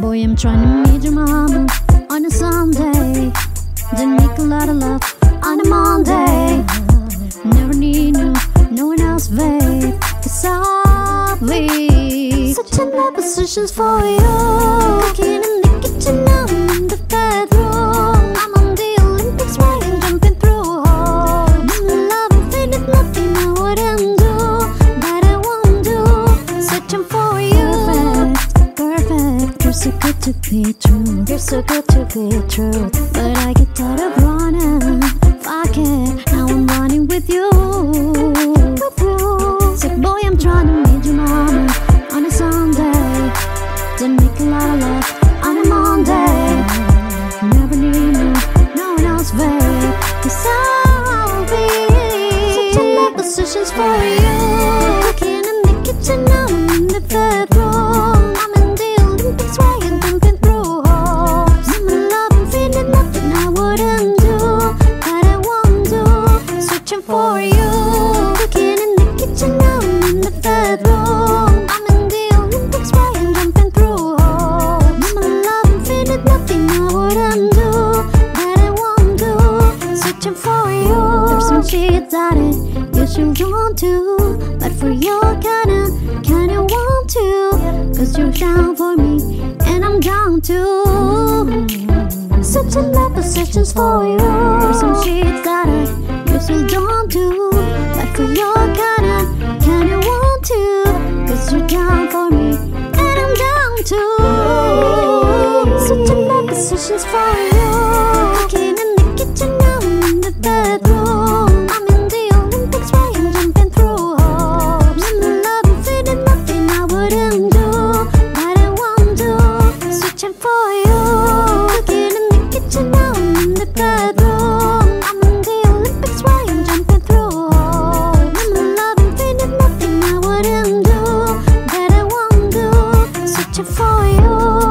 Boy, I'm trying to meet your mama on a Sunday. Then make a lot of love on a Monday. Never need no, such in love positions for you. Cooking in the kitchen, I'm in the bedroom. I'm on the Olympics, why I'm jumping through holes. I'm loving faded, nothing I wouldn't do. That I won't do. Searching for you. Perfect, perfect. You're so good to be true. You're so good to be true. But I get tired of running. Fuck it, now I'm running with you. For you. Cooking in the kitchen, I'm in the bedroom. I'm in the Olympics, why you jumping through holes? I'm in love and feeling nothing I wouldn't do, that I won't do. Searching for you. Cooking in the kitchen, I'm in the. I'm in the Olympics, jumping through? I'm in love and feeling nothing I wouldn't do, that I won't do. Searching for you. There's some shit that it you want to, but for you, kinda, kinda want to. Cause you're down for me, and I'm down too. Lot of positions for you. There's some shit that I you still don't do, but for you, kinda, kinda want to. Cause you're down for me, and I'm down too. Such a lot of positions for you. you.